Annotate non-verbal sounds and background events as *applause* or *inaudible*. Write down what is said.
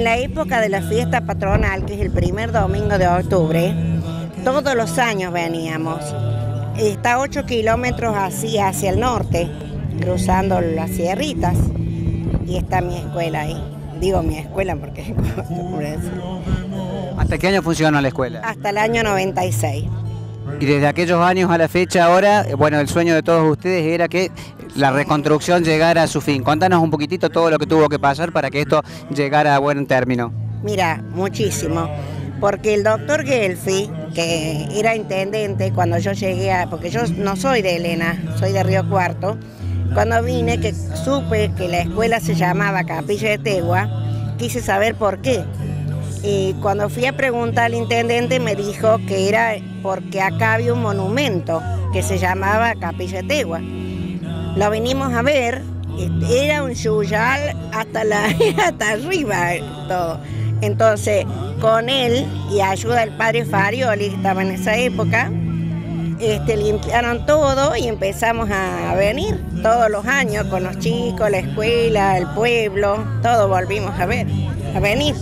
En la época de la fiesta patronal, que es el primer domingo de octubre, todos los años veníamos. Está a 8 kilómetros así hacia el norte, cruzando las sierritas, y está mi escuela ahí. Digo mi escuela porque. *laughs* ¿Hasta qué año funciona la escuela? hasta el año 96. Y desde aquellos años a la fecha ahora, bueno, el sueño de todos ustedes era que la reconstrucción llegara a su fin. Cuéntanos un poquitito todo lo que tuvo que pasar para que esto llegara a buen término. Mira, muchísimo. Porque el doctor Gelfi, que era intendente cuando yo llegué a. Porque yo no soy de Elena, soy de Río Cuarto. Cuando vine, que supe que la escuela se llamaba Capilla de Tegua, quise saber por qué. Y cuando fui a preguntar al intendente, me dijo que era porque acá había un monumento que se llamaba Capilla de Tegua. Lo vinimos a ver, este, era un yuyal hasta, la, *laughs* hasta arriba todo. Entonces, con él y ayuda del padre Farioli, que estaba en esa época, este, limpiaron todo y empezamos a venir todos los años con los chicos, la escuela, el pueblo, todo volvimos a ver, a venir.